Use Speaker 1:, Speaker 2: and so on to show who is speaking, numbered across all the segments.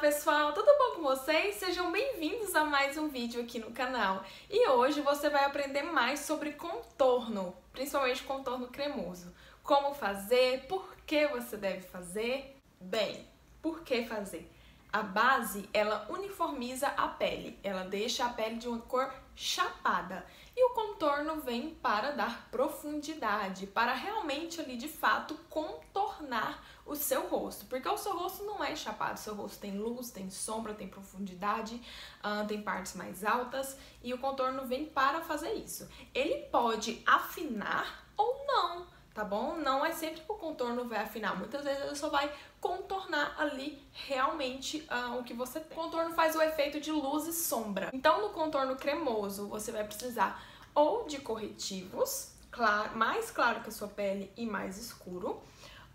Speaker 1: pessoal, tudo bom com vocês? Sejam bem-vindos a mais um vídeo aqui no canal. E hoje você vai aprender mais sobre contorno, principalmente contorno cremoso. Como fazer, por que você deve fazer? Bem, por que fazer? A base, ela uniformiza a pele, ela deixa a pele de uma cor chapada. E o contorno vem para dar profundidade, para realmente ali de fato contornar o seu rosto, porque o seu rosto não é chapado, o seu rosto tem luz, tem sombra, tem profundidade, uh, tem partes mais altas e o contorno vem para fazer isso. Ele pode afinar ou não, tá bom? Não é sempre que o contorno vai afinar, muitas vezes ele só vai contornar ali realmente uh, o que você tem. O contorno faz o efeito de luz e sombra. Então, no contorno cremoso, você vai precisar ou de corretivos, claro, mais claro que a sua pele e mais escuro,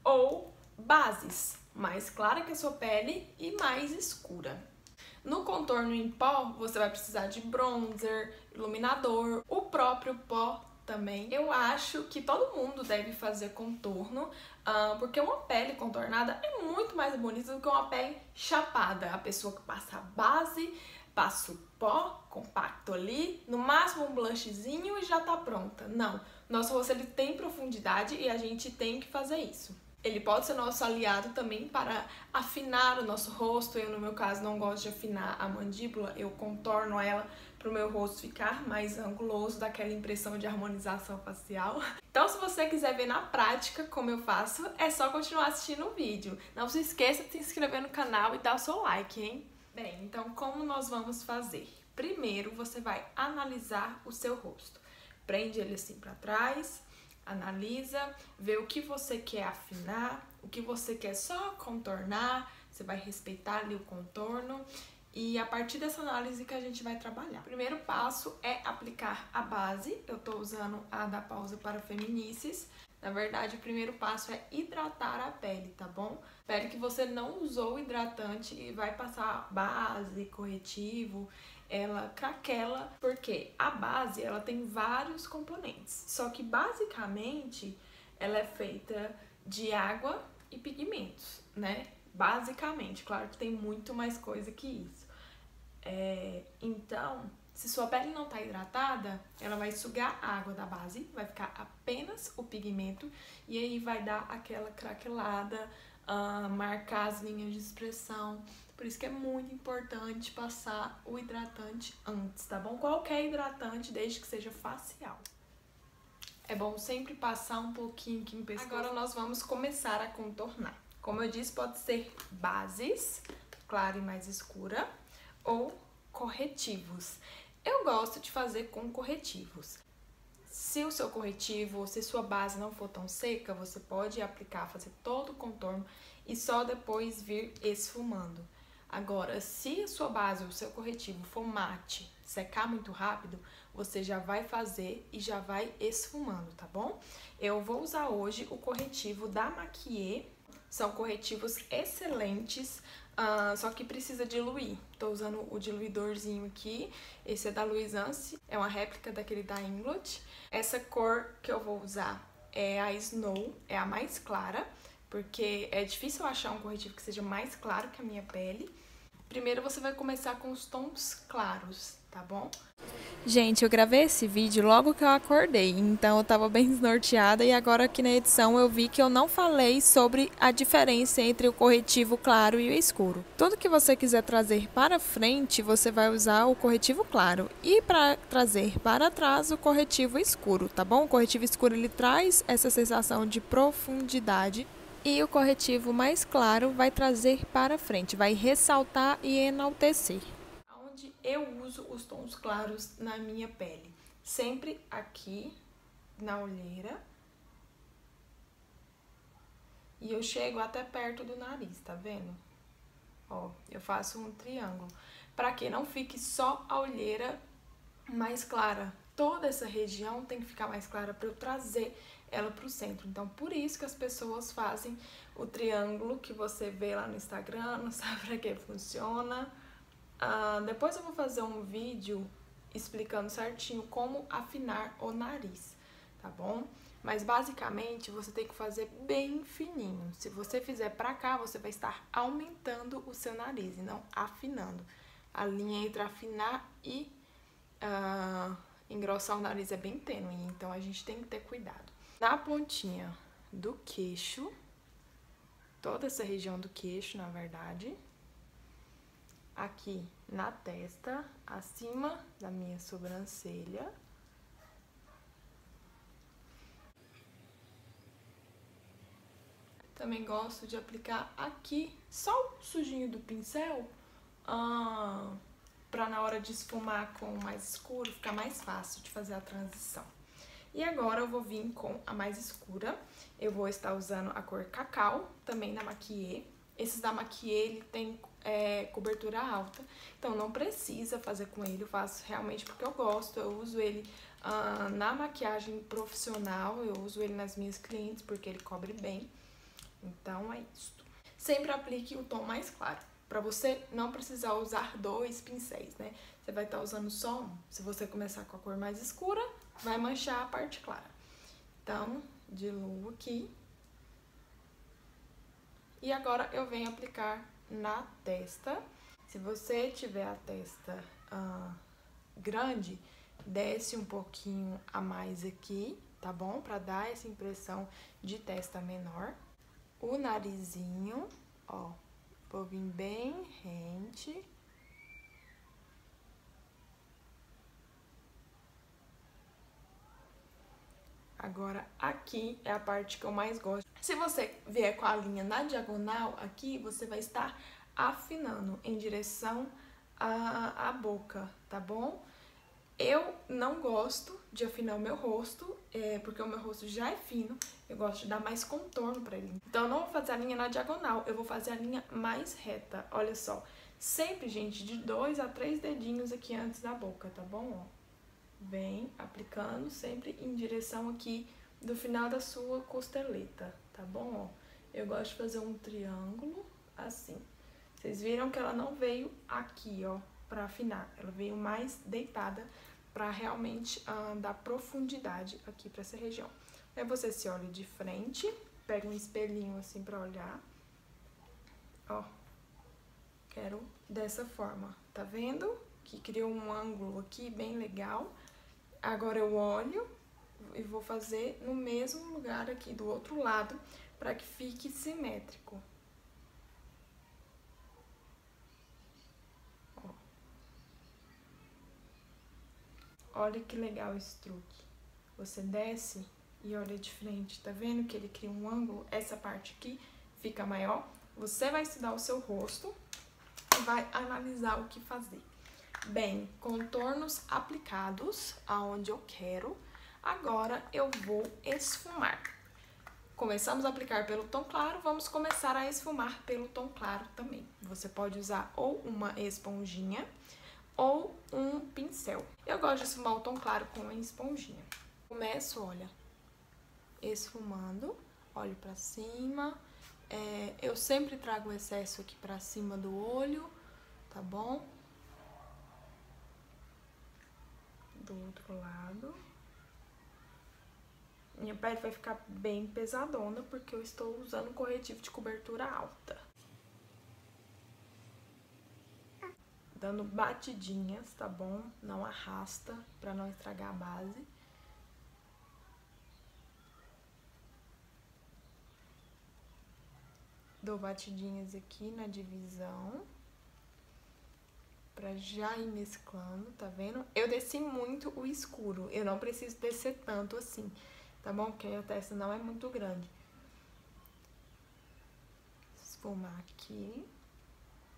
Speaker 1: ou bases, mais clara que a sua pele e mais escura. No contorno em pó, você vai precisar de bronzer, iluminador, o próprio pó também. Eu acho que todo mundo deve fazer contorno, uh, porque uma pele contornada é muito mais bonita do que uma pele chapada. A pessoa que passa a base, passa o pó compacto ali, no máximo um blushzinho e já tá pronta. Não, nosso rosto ele tem profundidade e a gente tem que fazer isso. Ele pode ser nosso aliado também para afinar o nosso rosto. Eu, no meu caso, não gosto de afinar a mandíbula, eu contorno ela para o meu rosto ficar mais anguloso, daquela impressão de harmonização facial. Então, se você quiser ver na prática como eu faço, é só continuar assistindo o vídeo. Não se esqueça de se inscrever no canal e dar o seu like, hein? Bem, então como nós vamos fazer? Primeiro, você vai analisar o seu rosto. Prende ele assim para trás, analisa, vê o que você quer afinar, o que você quer só contornar, você vai respeitar ali o contorno e a partir dessa análise que a gente vai trabalhar. O primeiro passo é aplicar a base, eu tô usando a da pausa para feminices. Na verdade, o primeiro passo é hidratar a pele, tá bom? Pele que você não usou hidratante e vai passar base, corretivo, ela craquela, porque a base ela tem vários componentes. Só que basicamente ela é feita de água e pigmentos, né? Basicamente, claro que tem muito mais coisa que isso. É, então, se sua pele não tá hidratada, ela vai sugar a água da base, vai ficar apenas o pigmento e aí vai dar aquela craquelada, uh, marcar as linhas de expressão. Por isso que é muito importante passar o hidratante antes, tá bom? Qualquer hidratante, desde que seja facial. É bom sempre passar um pouquinho aqui no pescoço. Agora nós vamos começar a contornar. Como eu disse, pode ser bases, clara e mais escura, ou corretivos. Eu gosto de fazer com corretivos. Se o seu corretivo, se sua base não for tão seca, você pode aplicar, fazer todo o contorno e só depois vir esfumando. Agora, se a sua base, o seu corretivo for mate, secar muito rápido, você já vai fazer e já vai esfumando, tá bom? Eu vou usar hoje o corretivo da Maquier. São corretivos excelentes, uh, só que precisa diluir. Tô usando o diluidorzinho aqui. Esse é da Luisance, é uma réplica daquele da Inglot. Essa cor que eu vou usar é a Snow, é a mais clara, porque é difícil achar um corretivo que seja mais claro que a minha pele. Primeiro você vai começar com os tons claros, tá bom?
Speaker 2: Gente, eu gravei esse vídeo logo que eu acordei, então eu tava bem desnorteada e agora aqui na edição eu vi que eu não falei sobre a diferença entre o corretivo claro e o escuro. Tudo que você quiser trazer para frente, você vai usar o corretivo claro e para trazer para trás o corretivo escuro, tá bom? O corretivo escuro ele traz essa sensação de profundidade e o corretivo mais claro vai trazer para frente, vai ressaltar e enaltecer.
Speaker 1: Eu uso os tons claros na minha pele? Sempre aqui na olheira. E eu chego até perto do nariz, tá vendo? Ó, eu faço um triângulo. Para que não fique só a olheira mais clara. Toda essa região tem que ficar mais clara para eu trazer ela para o centro. Então, por isso que as pessoas fazem o triângulo que você vê lá no Instagram, não sabe para que funciona. Uh, depois eu vou fazer um vídeo explicando certinho como afinar o nariz, tá bom? Mas basicamente você tem que fazer bem fininho. Se você fizer pra cá, você vai estar aumentando o seu nariz e não afinando. A linha entre afinar e uh, engrossar o nariz é bem tênue, então a gente tem que ter cuidado. Na pontinha do queixo, toda essa região do queixo, na verdade, aqui na testa, acima da minha sobrancelha. Também gosto de aplicar aqui só o sujinho do pincel, ah, para na hora de esfumar com mais escuro ficar mais fácil de fazer a transição. E agora eu vou vir com a mais escura, eu vou estar usando a cor cacau, também da Maquier. Esses da Maquier, ele tem é, cobertura alta, então não precisa fazer com ele, eu faço realmente porque eu gosto, eu uso ele uh, na maquiagem profissional, eu uso ele nas minhas clientes porque ele cobre bem, então é isso. Sempre aplique o tom mais claro, para você não precisar usar dois pincéis, né? Você vai estar tá usando só um. Se você começar com a cor mais escura, vai manchar a parte clara. Então, diluo aqui. E agora eu venho aplicar na testa. Se você tiver a testa uh, grande, desce um pouquinho a mais aqui, tá bom? Pra dar essa impressão de testa menor. O narizinho, ó, vou vir bem rente. Agora, aqui é a parte que eu mais gosto. Se você vier com a linha na diagonal, aqui você vai estar afinando em direção à, à boca, tá bom? Eu não gosto de afinar o meu rosto, é, porque o meu rosto já é fino, eu gosto de dar mais contorno pra ele. Então, eu não vou fazer a linha na diagonal, eu vou fazer a linha mais reta, olha só. Sempre, gente, de dois a três dedinhos aqui antes da boca, tá bom? Ó vem aplicando sempre em direção aqui do final da sua costeleta, tá bom? Eu gosto de fazer um triângulo assim. Vocês viram que ela não veio aqui, ó, pra afinar. Ela veio mais deitada pra realmente ah, dar profundidade aqui pra essa região. Aí você se olha de frente, pega um espelhinho assim pra olhar. Ó, quero dessa forma, tá vendo? Que criou um ângulo aqui bem legal. Agora eu olho e vou fazer no mesmo lugar aqui do outro lado, para que fique simétrico. Ó. Olha que legal esse truque. Você desce e olha de frente, tá vendo que ele cria um ângulo? Essa parte aqui fica maior. Você vai estudar o seu rosto e vai analisar o que fazer. Bem, contornos aplicados aonde eu quero. Agora eu vou esfumar. Começamos a aplicar pelo tom claro, vamos começar a esfumar pelo tom claro também. Você pode usar ou uma esponjinha ou um pincel. Eu gosto de esfumar o tom claro com a esponjinha. Começo, olha, esfumando, olho pra cima. É, eu sempre trago o excesso aqui pra cima do olho, tá bom? Do outro lado. Minha pele vai ficar bem pesadona porque eu estou usando corretivo de cobertura alta. Dando batidinhas, tá bom? Não arrasta pra não estragar a base. Dou batidinhas aqui na divisão pra já ir mesclando, tá vendo? Eu desci muito o escuro, eu não preciso descer tanto assim, tá bom? Porque a testa não é muito grande. Esfumar aqui.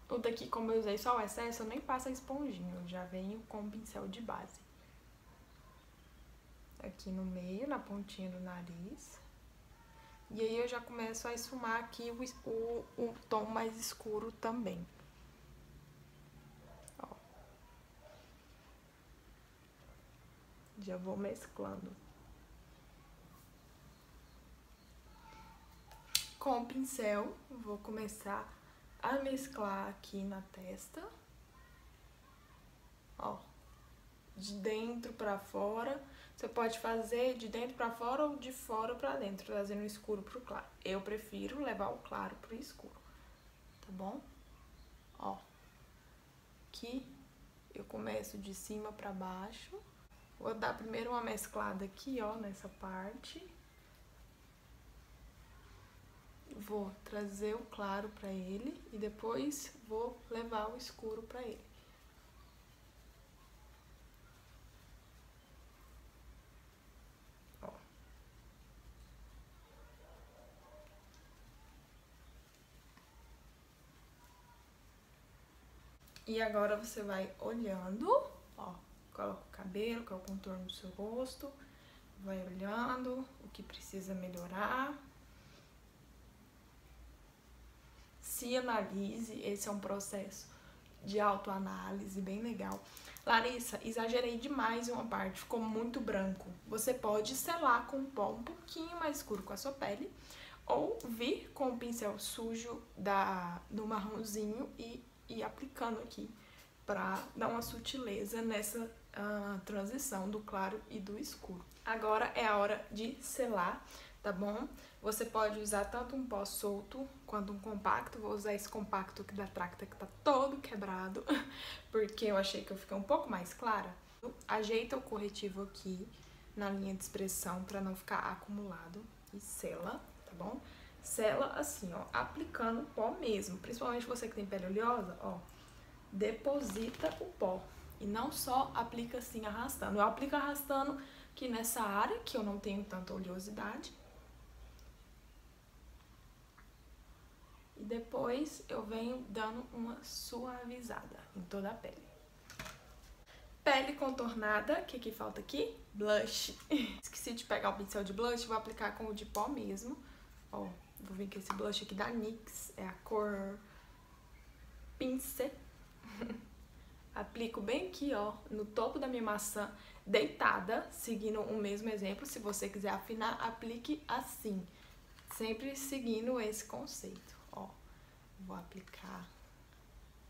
Speaker 1: O daqui, como eu usei só o excesso, eu nem passo a esponjinha, eu já venho com o pincel de base. Aqui no meio, na pontinha do nariz. E aí eu já começo a esfumar aqui o, o, o tom mais escuro também. Já vou mesclando. Com o pincel, vou começar a mesclar aqui na testa. Ó. de dentro para fora. Você pode fazer de dentro para fora ou de fora para dentro, trazendo o escuro pro claro. Eu prefiro levar o claro pro escuro, tá bom? Ó, aqui eu começo de cima para baixo. Vou dar primeiro uma mesclada aqui, ó, nessa parte. Vou trazer o claro para ele e depois vou levar o escuro para ele. E agora você vai olhando, ó, coloca o cabelo, que é o contorno do seu rosto, vai olhando o que precisa melhorar. Se analise, esse é um processo de autoanálise bem legal. Larissa, exagerei demais em uma parte, ficou muito branco. Você pode selar com um pó um pouquinho mais escuro com a sua pele, ou vir com o pincel sujo da, do marronzinho e e aplicando aqui para dar uma sutileza nessa uh, transição do claro e do escuro. Agora é a hora de selar, tá bom? Você pode usar tanto um pó solto quanto um compacto. Vou usar esse compacto aqui da Tracta que tá todo quebrado, porque eu achei que eu fiquei um pouco mais clara. Ajeita o corretivo aqui na linha de expressão para não ficar acumulado e sela, tá bom? Sela assim, ó, aplicando pó mesmo. Principalmente você que tem pele oleosa, ó, deposita o pó. E não só aplica assim arrastando. Eu aplico arrastando aqui nessa área, que eu não tenho tanta oleosidade. E depois eu venho dando uma suavizada em toda a pele. Pele contornada, o que que falta aqui? Blush. Esqueci de pegar o pincel de blush, vou aplicar com o de pó mesmo. Ó, Vou vir com esse blush aqui da NYX, é a cor Pince. Aplico bem aqui, ó, no topo da minha maçã, deitada, seguindo o mesmo exemplo. Se você quiser afinar, aplique assim, sempre seguindo esse conceito, ó. Vou aplicar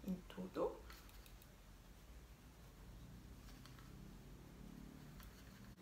Speaker 1: em tudo.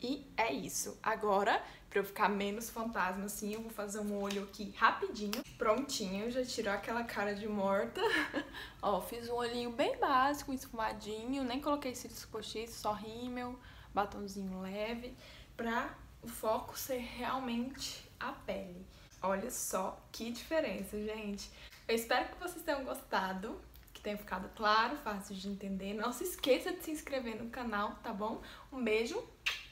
Speaker 1: E é isso. Agora, pra eu ficar menos fantasma assim, eu vou fazer um olho aqui rapidinho. Prontinho, já tirou aquela cara de morta. Ó, fiz um olhinho bem básico, esfumadinho, nem coloquei cílios postiços, só rímel, batonzinho leve, pra o foco ser realmente a pele. Olha só que diferença, gente. Eu espero que vocês tenham gostado tenha ficado claro, fácil de entender. Não se esqueça de se inscrever no canal, tá bom? Um beijo